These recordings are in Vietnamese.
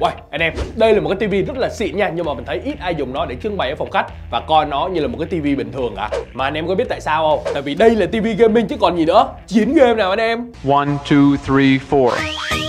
Wow, anh em, đây là một cái tivi rất là xịn nha Nhưng mà mình thấy ít ai dùng nó để trưng bày ở phòng khách Và coi nó như là một cái tivi bình thường cả. Mà anh em có biết tại sao không? Tại vì đây là tivi gaming chứ còn gì nữa. Chiến game nào anh em? 1, 2, 3, 4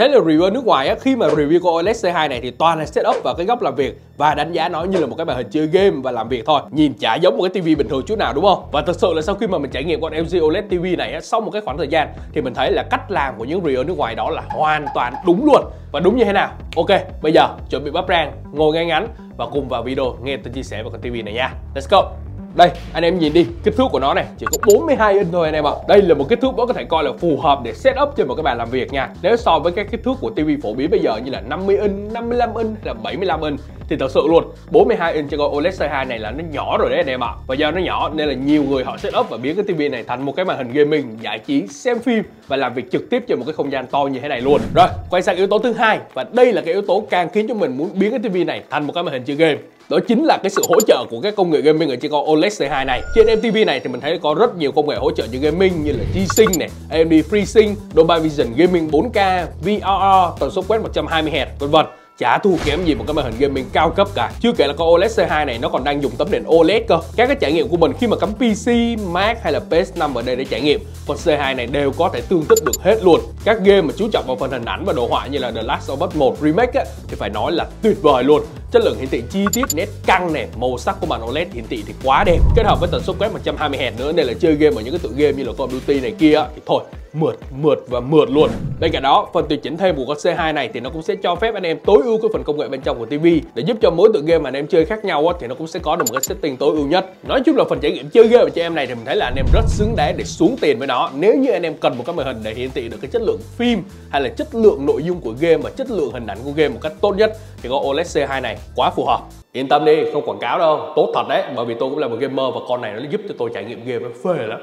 thấy là review nước ngoài á, khi mà review con OLED C2 này thì toàn là setup và cái góc làm việc và đánh giá nó như là một cái màn hình chơi game và làm việc thôi. Nhìn chả giống một cái tivi bình thường chút nào đúng không? Và thật sự là sau khi mà mình trải nghiệm con LG OLED TV này á, sau một cái khoảng thời gian thì mình thấy là cách làm của những review nước ngoài đó là hoàn toàn đúng luôn. Và đúng như thế nào? Ok, bây giờ chuẩn bị bắp rang, ngồi ngay ngắn và cùng vào video nghe tôi chia sẻ về con TV này nha. Let's go! Đây, anh em nhìn đi, kích thước của nó này chỉ có 42 inch thôi anh em ạ. Đây là một kích thước đó có thể coi là phù hợp để set up trên một cái bàn làm việc nha. Nếu so với các kích thước của TV phổ biến bây giờ như là 50 inch, 55 inch hay là 75 inch thì thật sự luôn 42 inch cho con OLED C2 này là nó nhỏ rồi đấy anh em ạ. Và do nó nhỏ nên là nhiều người họ set up và biến cái TV này thành một cái màn hình gaming, giải trí, xem phim và làm việc trực tiếp trên một cái không gian to như thế này luôn. Rồi, quay sang yếu tố thứ hai và đây là cái yếu tố càng khiến cho mình muốn biến cái TV này thành một cái màn hình chơi game đó chính là cái sự hỗ trợ của các công nghệ gaming ở trên con OLED C2 này. Trên MTV này thì mình thấy có rất nhiều công nghệ hỗ trợ như gaming như là G-Sync này AMD FreeSync Dolby Vision Gaming 4K VRR tần số quét 120Hz vân vân. Chả thua kém gì một cái màn hình gaming cao cấp cả. Chưa kể là con OLED C2 này nó còn đang dùng tấm nền OLED cơ. Các cái trải nghiệm của mình khi mà cắm PC, Mac hay là PS5 ở đây để trải nghiệm con C2 này đều có thể tương thích được hết luôn. Các game mà chú trọng vào phần hình ảnh và đồ họa như là The Last of Us 1 Remake á, thì phải nói là tuyệt vời luôn chất lượng hiển thị chi tiết nét căng này màu sắc của màn OLED hiển thị thì quá đẹp. Kết hợp với tần số quét 120 Hz nữa nên là chơi game ở những cái tựa game như là Call of Duty này kia. Thì thôi mượt mượt và mượt luôn. Bên cạnh đó phần tùy chỉnh thêm của con C2 này thì nó cũng sẽ cho phép anh em tối ưu cái phần công nghệ bên trong của TV để giúp cho mỗi tựa game mà anh em chơi khác nhau á, thì nó cũng sẽ có được một cái setting tối ưu nhất. Nói chung là phần trải nghiệm chơi game của cho em này thì mình thấy là anh em rất xứng đáng để xuống tiền với nó. Nếu như anh em cần một cái màn hình để hiển thị được cái chất lượng phim hay là chất lượng nội dung của game và chất lượng hình ảnh của game một cách tốt nhất thì con OLED C2 này quá phù hợp. Yên tâm đi, không quảng cáo đâu, tốt thật đấy Bởi vì tôi cũng là một gamer và con này nó giúp cho tôi trải nghiệm game nó phê lắm.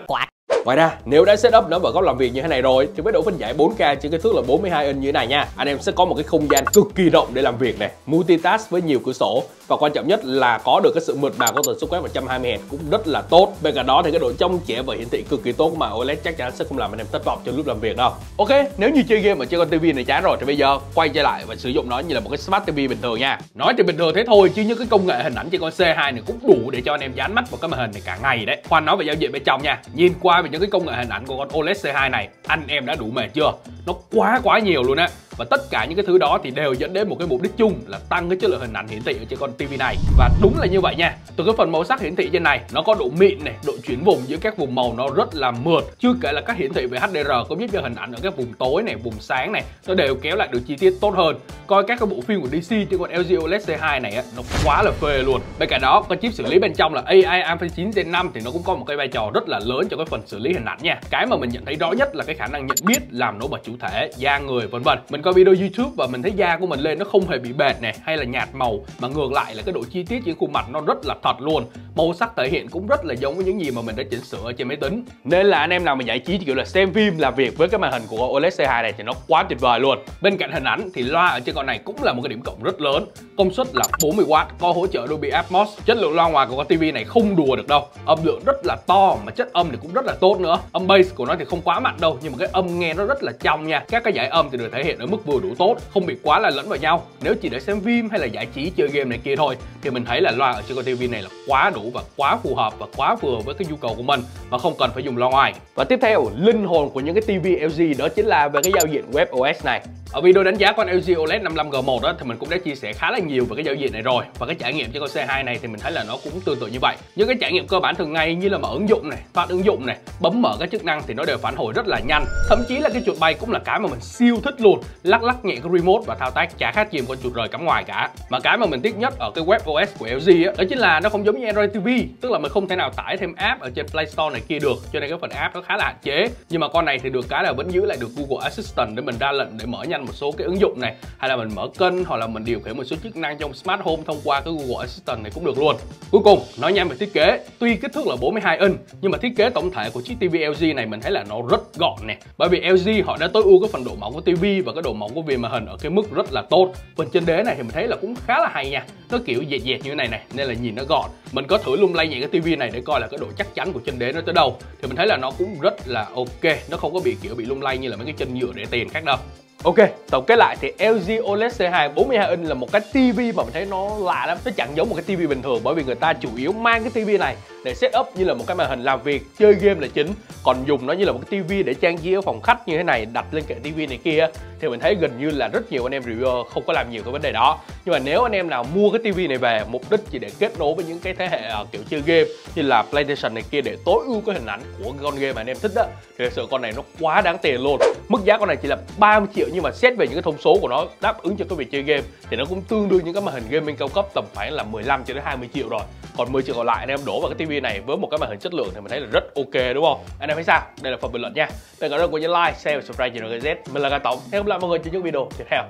Ngoài ra, nếu đã setup nó vào góc làm việc như thế này rồi thì với độ phân giải 4K trên cái thước là 42 inch như thế này nha, anh em sẽ có một cái không gian cực kỳ rộng để làm việc này, multitask với nhiều cửa sổ và quan trọng nhất là có được cái sự mượt mà của tần số quét 120 Hz cũng rất là tốt. Bên cạnh đó thì cái độ trong trẻ và hiển thị cực kỳ tốt mà OLED chắc chắn sẽ không làm anh em thất vọng trong lúc làm việc đâu. Ok, nếu như chơi game ở trên con TV này chán rồi thì bây giờ quay trở lại và sử dụng nó như là một cái smart TV bình thường nha. Nói thì bình thường thế thôi chứ những cái công nghệ hình ảnh trên con C2 này cũng đủ để cho anh em dán mắt vào cái màn hình này cả ngày đấy. Khoan nói về giao diện bên trong nha. Nhìn qua về những cái công nghệ hình ảnh của con OLED C2 này, anh em đã đủ mệt chưa? Nó quá quá nhiều luôn á. Và tất cả những cái thứ đó thì đều dẫn đến một cái mục đích chung là tăng cái chất lượng hình ảnh hiển thị ở trên con TV này. Và đúng là như vậy nha. Từ cái phần màu sắc hiển thị trên này nó có độ mịn này độ chuyển vùng giữa các vùng màu nó rất là mượt. Chưa kể là các hiển thị về HDR cũng giúp cho hình ảnh ở các vùng tối này vùng sáng này nó đều kéo lại được chi tiết tốt hơn. Coi các cái bộ phim của DC trên con LG OLED C2 này á, nó quá là phê luôn. Bên cạnh đó cái chip xử lý bên trong là AI Alpha 9 Gen 5 thì nó cũng có một cái vai trò rất là lớn cho cái phần xử lý hình ảnh nha. Cái mà mình nhận thấy rõ nhất là cái khả năng nhận biết làm nổi bật chủ thể da người vân vân. Mình coi video YouTube và mình thấy da của mình lên nó không hề bị bệt này hay là nhạt màu. Mà ngược lại là cái độ chi tiết trên khuôn mặt nó rất là thật luôn. Màu sắc thể hiện cũng rất là giống với những gì mà mình đã chỉnh sửa trên máy tính. Nên là anh em nào mà giải trí kiểu là xem phim làm việc với cái màn hình của OLED C2 này thì nó quá tuyệt vời luôn. Bên cạnh hình ảnh thì loa ở trên con này cũng là một cái điểm cộng rất lớn. Công suất là 40W có hỗ trợ Dolby Atmos. Chất lượng loa ngoài của con TV này không đùa được đâu. Âm lượng rất là to mà chất âm thì cũng rất là tốt nữa. Âm bass của nó thì không quá mạnh đâu nhưng mà cái âm nghe nó rất là trong nha. Các cái giải âm thì được thể hiện ở mức vừa đủ tốt, không bị quá là lẫn vào nhau. Nếu chỉ để xem phim hay là giải trí, chơi game này kia thôi, thì mình thấy là loa ở trên con TV này là quá đủ và quá phù hợp và quá vừa với cái nhu cầu của mình mà không cần phải dùng loa ngoài. Và tiếp theo, linh hồn của những cái TV LG đó chính là về cái giao diện web OS này ở video đánh giá con LG OLED 55G1 đó thì mình cũng đã chia sẻ khá là nhiều về cái giao diện này rồi và cái trải nghiệm trên con C2 này thì mình thấy là nó cũng tương tự như vậy. Những cái trải nghiệm cơ bản thường ngày như là mở ứng dụng này, thoát ứng dụng này, bấm mở các chức năng thì nó đều phản hồi rất là nhanh. Thậm chí là cái chuột bay cũng là cái mà mình siêu thích luôn. Lắc lắc nhẹ cái remote và thao tác chả khác gì một con chuột rời cắm ngoài cả. Mà cái mà mình tiếc nhất ở cái web OS của LG đó, đó chính là nó không giống như Android TV, tức là mình không thể nào tải thêm app ở trên Play Store này kia được, cho nên cái phần app nó khá là hạn chế. Nhưng mà con này thì được cái là vẫn giữ lại được Google Assistant để mình ra lệnh để mở nhà nhanh một số cái ứng dụng này, hay là mình mở kênh, hoặc là mình điều khiển một số chức năng trong smart home thông qua cái Google Assistant này cũng được luôn. Cuối cùng, nói nhanh về thiết kế. Tuy kích thước là 42 inch, nhưng mà thiết kế tổng thể của chiếc TV LG này mình thấy là nó rất gọn nè. Bởi vì LG họ đã tối ưu cái phần độ mỏng của TV và cái độ mỏng của viền màn hình ở cái mức rất là tốt. Phần trên đế này thì mình thấy là cũng khá là hay nha. Nó kiểu dẹt dẹt như thế này này, nên là nhìn nó gọn. Mình có thử lung lay nhẹ cái TV này để coi là cái độ chắc chắn của chân đế nó tới đâu. Thì mình thấy là nó cũng rất là ok, nó không có bị kiểu bị lung lay như là mấy cái chân nhựa để tiền khác đâu. Ok, tổng kết lại thì LG OLED C2 42 inch là một cái TV mà mình thấy nó lạ lắm. Nó chẳng giống một cái TV bình thường bởi vì người ta chủ yếu mang cái TV này để set up như là một cái màn hình làm việc, chơi game là chính. Còn dùng nó như là một cái TV để trang trí ở phòng khách như thế này, đặt lên kệ TV này kia Thì mình thấy gần như là rất nhiều anh em reviewer không có làm nhiều cái vấn đề đó. Nhưng mà nếu anh em nào mua cái TV này về mục đích chỉ để kết nối với những cái thế hệ à, kiểu chơi game như là PlayStation này kia để tối ưu cái hình ảnh của con game mà anh em thích đó Thì thật sự con này nó quá đáng tiền luôn. Mức giá con này chỉ là 30 triệu nhưng mà xét về những cái thông số của nó đáp ứng cho cái việc chơi game thì nó cũng tương đương những cái màn hình gaming cao cấp tầm khoảng là 15 cho đến 20 triệu rồi còn 10 triệu còn lại anh em đổ vào cái tivi này với một cái màn hình chất lượng thì mình thấy là rất ok, đúng không? Anh em thấy sao? Đây là phần bình luận nha. Đừng có quên nhấn like, share và subscribe cho z. Mình là Gà Tổng. Hẹn gặp lại mọi người trong những video tiếp theo.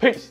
Peace.